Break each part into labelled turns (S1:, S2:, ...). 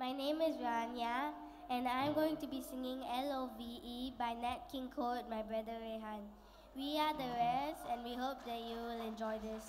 S1: My name is Ranya, and I'm going to be singing Love by Nat King Cole with my brother Rehan. We are the Rares, and we hope that you will enjoy this.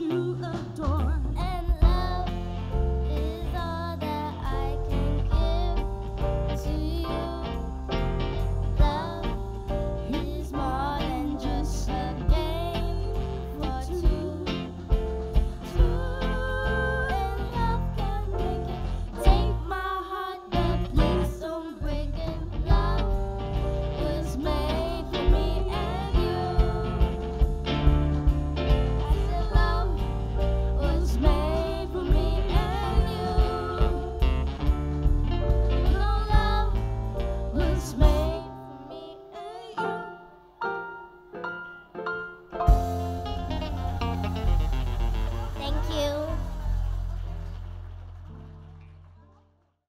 S1: you adore.